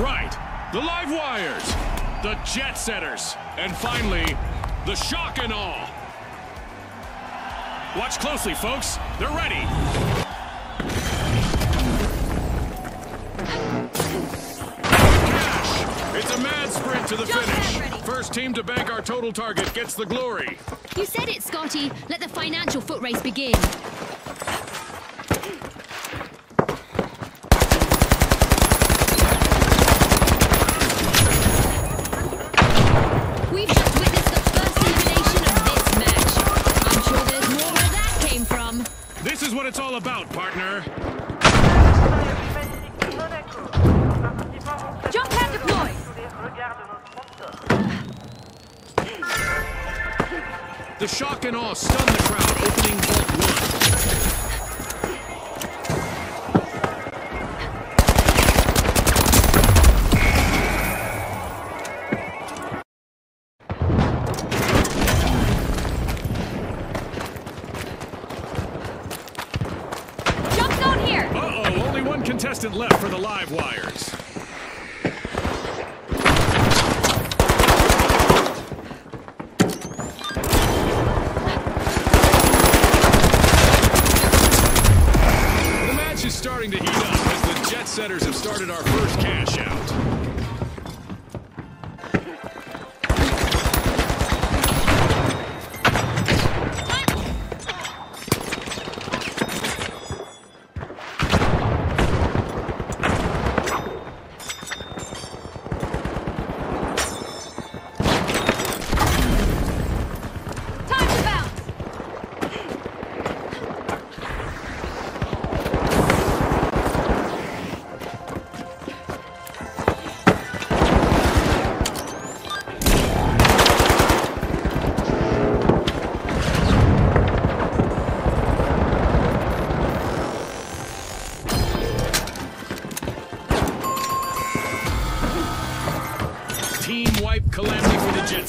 right, the live wires, the jet setters, and finally, the shock and awe. Watch closely, folks. They're ready. Cash! It's a mad sprint to the pad finish. First team to bank our total target gets the glory. You said it, Scotty. Let the financial foot race begin. We've just witnessed the first elimination of this match. I'm sure there's more where that came from. This is what about, partner. Jump pad deployed. The shock and awe stun the crowd, opening vault one. Left for the live wires. The match is starting to heat up as the Jet Setters have started our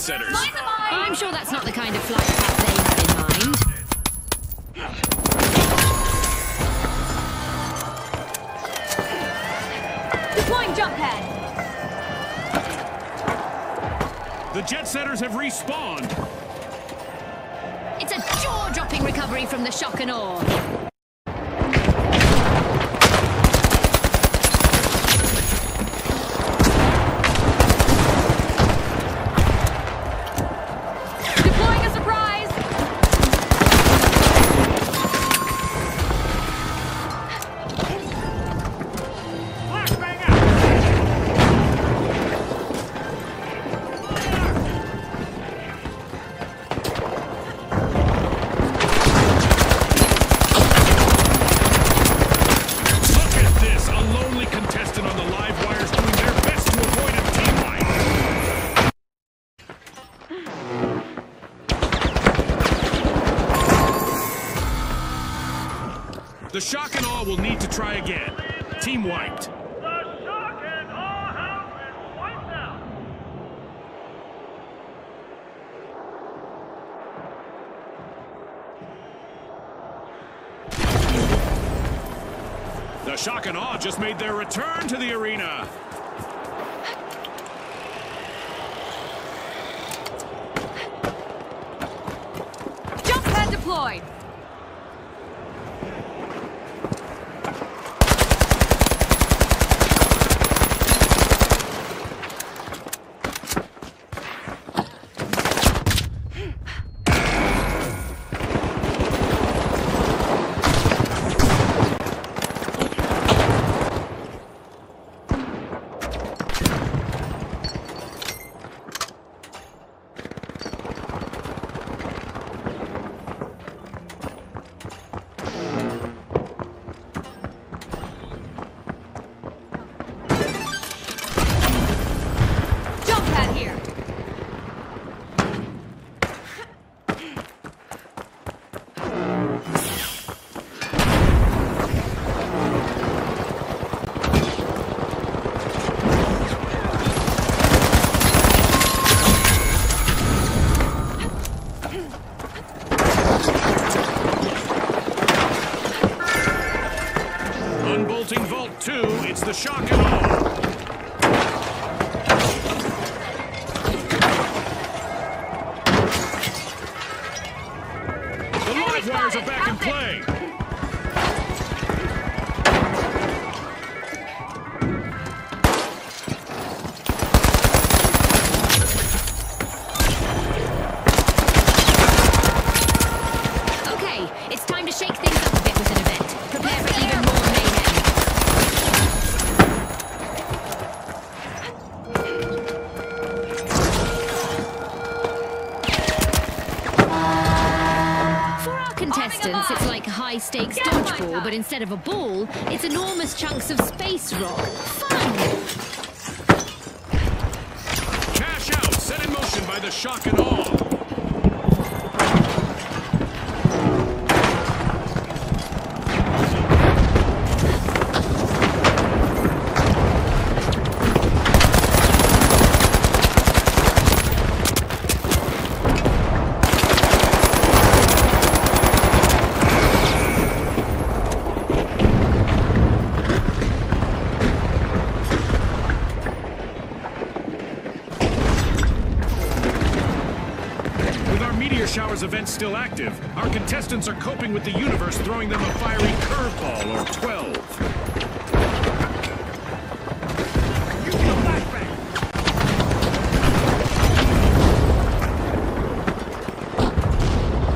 for the Jet Setters. I'm sure that's not the kind of flight path they have in mind. Deploying jump pad. The Jet Setters have respawned. It's a jaw-dropping recovery from the shock and awe. Try again. Team wiped. The shock and awe just made their return to the arena. the shotgun. Distance, it's like high stakes dodgeball, but instead of a ball, it's enormous chunks of space rock. Fun! Cash out, set in motion by the shock and awe. Our showers event still active, our contestants are coping with the universe throwing them a fiery curveball or 12.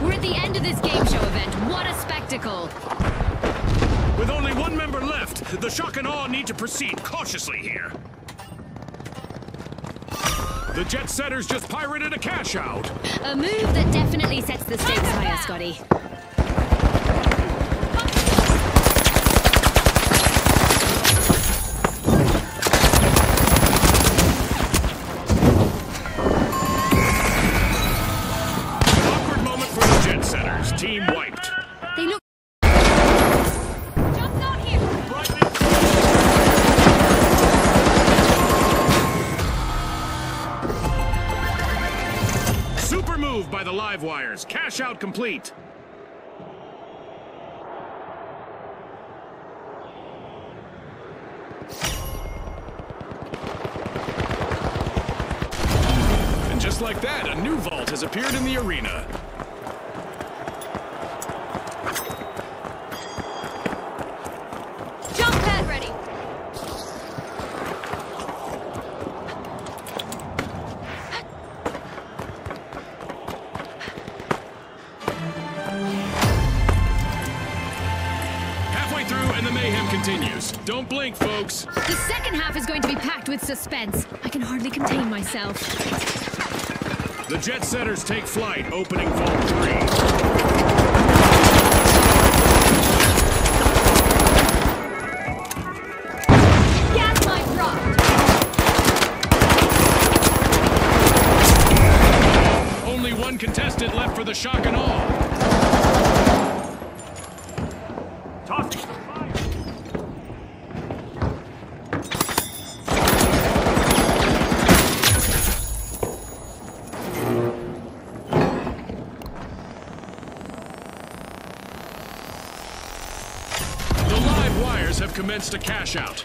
We're the end of this game show event. What a spectacle! With only one member left, the shock and awe need to proceed cautiously here. The jet setters just pirated a cash out. A move that definitely sets the stakes higher, Scotty. By the live wires. Cash out complete. And just like that, a new vault has appeared in the arena. Don't blink, folks. The second half is going to be packed with suspense. I can hardly contain myself. The jet setters take flight, opening vault 3. Gas line dropped! Only one contestant left for the shock and awe. Wires have commenced a cash out.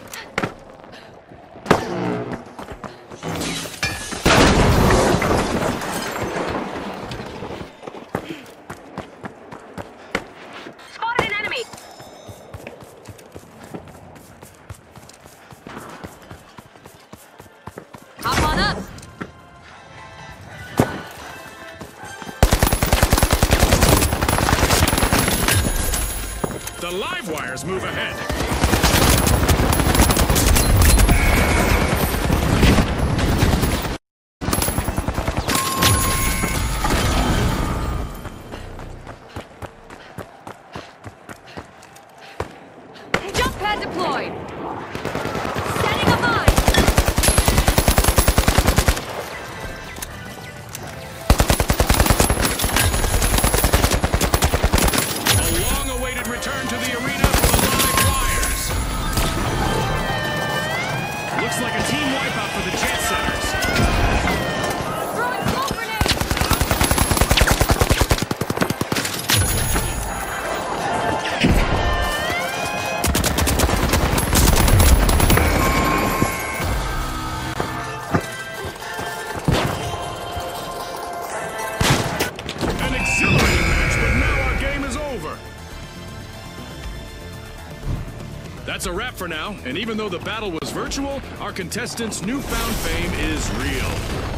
The live wires move ahead. That's a wrap for now, and even though the battle was virtual, our contestants' newfound fame is real.